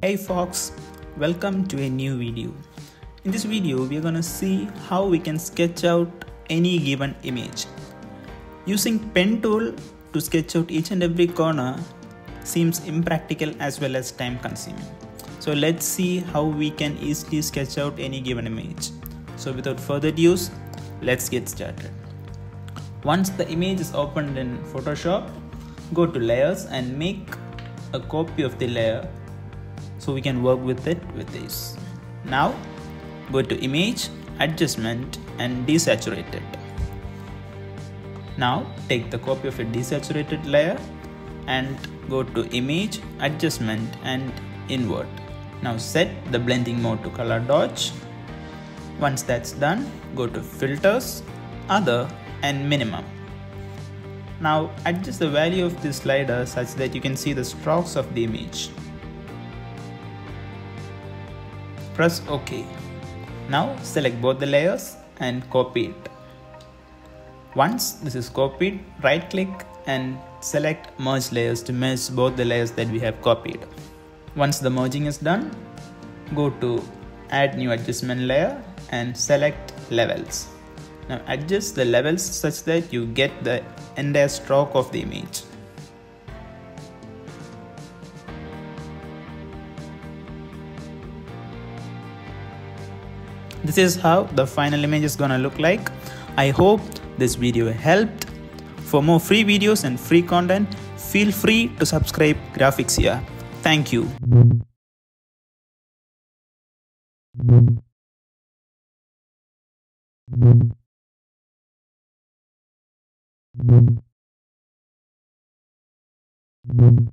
Hey Fox, welcome to a new video. In this video, we are gonna see how we can sketch out any given image. Using pen tool to sketch out each and every corner seems impractical as well as time consuming. So let's see how we can easily sketch out any given image. So without further ado, let's get started. Once the image is opened in Photoshop, go to layers and make a copy of the layer so we can work with it with this. Now go to image, adjustment and desaturate it. Now take the copy of a desaturated layer and go to image, adjustment and invert. Now set the blending mode to color dodge. Once that's done, go to filters, other and minimum. Now adjust the value of this slider such that you can see the strokes of the image. Press OK. Now select both the layers and copy it. Once this is copied, right click and select merge layers to merge both the layers that we have copied. Once the merging is done, go to add new adjustment layer and select levels. Now adjust the levels such that you get the entire stroke of the image. This is how the final image is gonna look like. I hope this video helped. For more free videos and free content, feel free to subscribe Graphicsia. Thank you. Thank you.